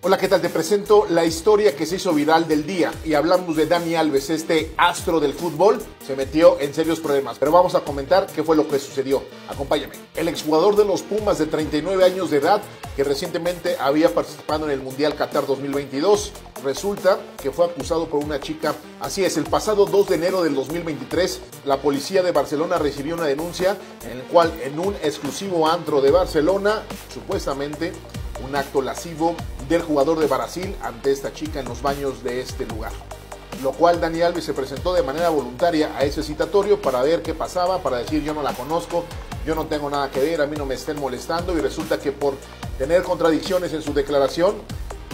Hola, ¿qué tal? Te presento la historia que se hizo viral del día y hablamos de Dani Alves, este astro del fútbol, se metió en serios problemas, pero vamos a comentar qué fue lo que sucedió. Acompáñame. El exjugador de los Pumas de 39 años de edad, que recientemente había participado en el Mundial Qatar 2022, resulta que fue acusado por una chica. Así es, el pasado 2 de enero del 2023, la policía de Barcelona recibió una denuncia en el cual en un exclusivo antro de Barcelona, supuestamente, un acto lascivo del jugador de Brasil ante esta chica en los baños de este lugar. Lo cual Dani Alves se presentó de manera voluntaria a ese citatorio para ver qué pasaba, para decir yo no la conozco, yo no tengo nada que ver, a mí no me estén molestando y resulta que por tener contradicciones en su declaración,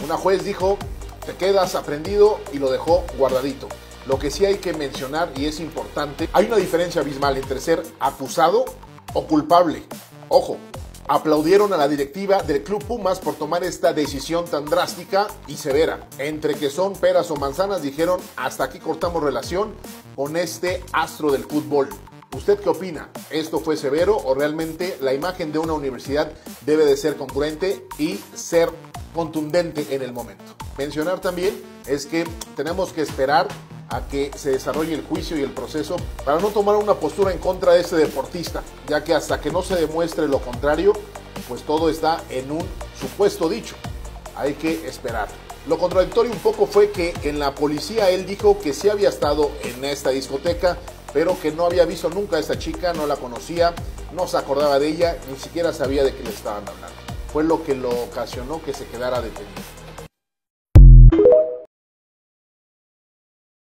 una juez dijo te quedas aprendido y lo dejó guardadito. Lo que sí hay que mencionar y es importante, hay una diferencia abismal entre ser acusado o culpable. Ojo, aplaudieron a la directiva del Club Pumas por tomar esta decisión tan drástica y severa. Entre que son peras o manzanas, dijeron, hasta aquí cortamos relación con este astro del fútbol. ¿Usted qué opina? ¿Esto fue severo o realmente la imagen de una universidad debe de ser concurrente y ser contundente en el momento? Mencionar también es que tenemos que esperar a que se desarrolle el juicio y el proceso para no tomar una postura en contra de este deportista, ya que hasta que no se demuestre lo contrario, pues todo está en un supuesto dicho. Hay que esperar. Lo contradictorio un poco fue que en la policía él dijo que sí había estado en esta discoteca, pero que no había visto nunca a esta chica, no la conocía, no se acordaba de ella, ni siquiera sabía de qué le estaban hablando. Fue lo que lo ocasionó que se quedara detenido.